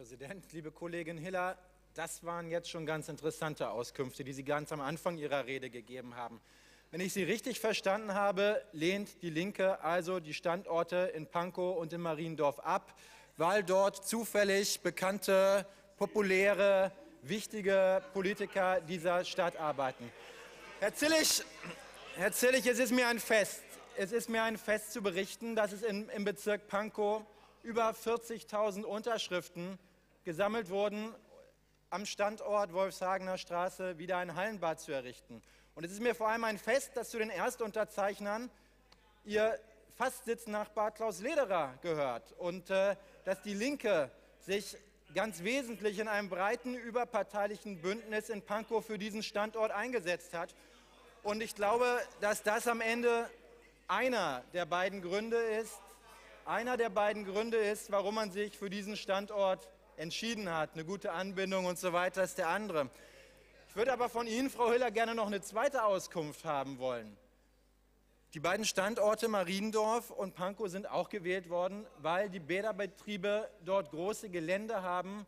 Präsident, liebe Kollegin Hiller, das waren jetzt schon ganz interessante Auskünfte, die Sie ganz am Anfang Ihrer Rede gegeben haben. Wenn ich Sie richtig verstanden habe, lehnt die Linke also die Standorte in Pankow und in Mariendorf ab, weil dort zufällig bekannte, populäre, wichtige Politiker dieser Stadt arbeiten. Herr Zillig, Herr Zillig, es ist mir ein Fest. Es ist mir ein Fest zu berichten, dass es in, im Bezirk Pankow über 40.000 Unterschriften gesammelt wurden, am Standort Wolfshagener Straße wieder ein Hallenbad zu errichten. Und es ist mir vor allem ein Fest, dass zu den Erstunterzeichnern Ihr Fastsitznachbar Klaus Lederer gehört und äh, dass die Linke sich ganz wesentlich in einem breiten überparteilichen Bündnis in Pankow für diesen Standort eingesetzt hat. Und ich glaube, dass das am Ende einer der beiden Gründe ist, einer der beiden Gründe ist, warum man sich für diesen Standort entschieden hat. Eine gute Anbindung und so weiter ist der andere. Ich würde aber von Ihnen, Frau Hiller, gerne noch eine zweite Auskunft haben wollen. Die beiden Standorte Mariendorf und Pankow sind auch gewählt worden, weil die Bäderbetriebe dort große Gelände haben,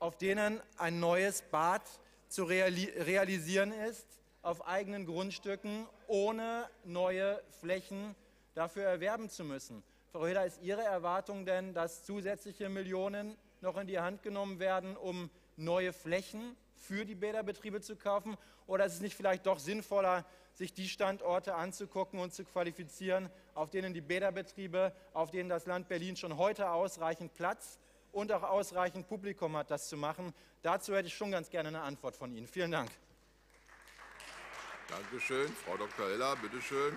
auf denen ein neues Bad zu realisieren ist, auf eigenen Grundstücken, ohne neue Flächen dafür erwerben zu müssen. Frau Hiller, ist Ihre Erwartung denn, dass zusätzliche Millionen noch in die Hand genommen werden, um neue Flächen für die Bäderbetriebe zu kaufen? Oder ist es nicht vielleicht doch sinnvoller, sich die Standorte anzugucken und zu qualifizieren, auf denen die Bäderbetriebe, auf denen das Land Berlin schon heute ausreichend Platz und auch ausreichend Publikum hat, das zu machen? Dazu hätte ich schon ganz gerne eine Antwort von Ihnen. Vielen Dank. Dankeschön. Frau Dr. Heller, bitteschön.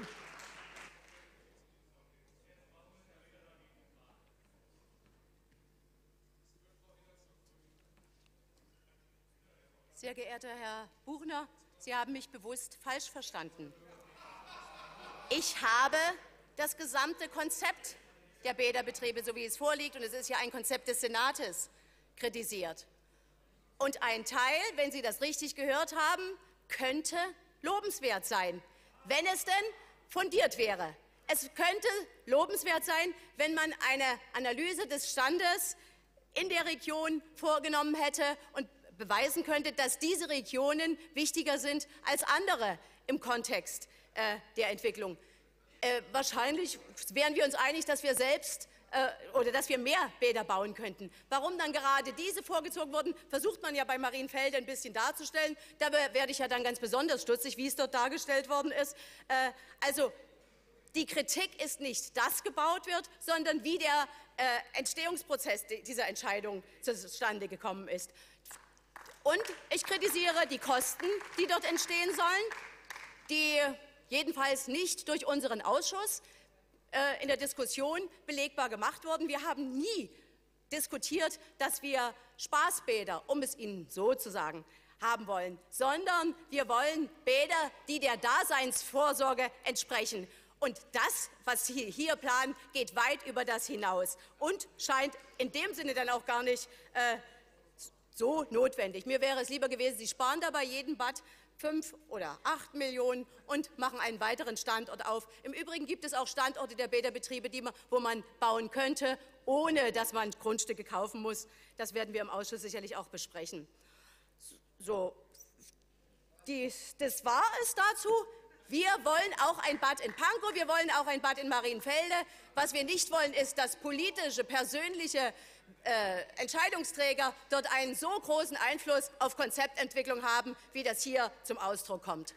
Sehr geehrter Herr Buchner, Sie haben mich bewusst falsch verstanden. Ich habe das gesamte Konzept der Bäderbetriebe, so wie es vorliegt, und es ist ja ein Konzept des Senates, kritisiert. Und ein Teil, wenn Sie das richtig gehört haben, könnte lobenswert sein, wenn es denn fundiert wäre. Es könnte lobenswert sein, wenn man eine Analyse des Standes in der Region vorgenommen hätte und beweisen könnte, dass diese Regionen wichtiger sind als andere im Kontext äh, der Entwicklung. Äh, wahrscheinlich wären wir uns einig, dass wir selbst äh, oder dass wir mehr Bäder bauen könnten. Warum dann gerade diese vorgezogen wurden, versucht man ja bei Marienfelde ein bisschen darzustellen. Da werde ich ja dann ganz besonders stutzig, wie es dort dargestellt worden ist. Äh, also die Kritik ist nicht, dass gebaut wird, sondern wie der äh, Entstehungsprozess dieser Entscheidung zustande gekommen ist. Und ich kritisiere die Kosten, die dort entstehen sollen, die jedenfalls nicht durch unseren Ausschuss äh, in der Diskussion belegbar gemacht wurden. Wir haben nie diskutiert, dass wir Spaßbäder, um es Ihnen so zu sagen, haben wollen, sondern wir wollen Bäder, die der Daseinsvorsorge entsprechen. Und das, was Sie hier planen, geht weit über das hinaus und scheint in dem Sinne dann auch gar nicht äh, so notwendig. Mir wäre es lieber gewesen, Sie sparen dabei jeden Bad fünf oder acht Millionen und machen einen weiteren Standort auf. Im Übrigen gibt es auch Standorte der Bäderbetriebe, man, wo man bauen könnte, ohne dass man Grundstücke kaufen muss. Das werden wir im Ausschuss sicherlich auch besprechen. So, dies, das war es dazu. Wir wollen auch ein Bad in Pankow, wir wollen auch ein Bad in Marienfelde. Was wir nicht wollen, ist, dass politische, persönliche äh, Entscheidungsträger dort einen so großen Einfluss auf Konzeptentwicklung haben, wie das hier zum Ausdruck kommt.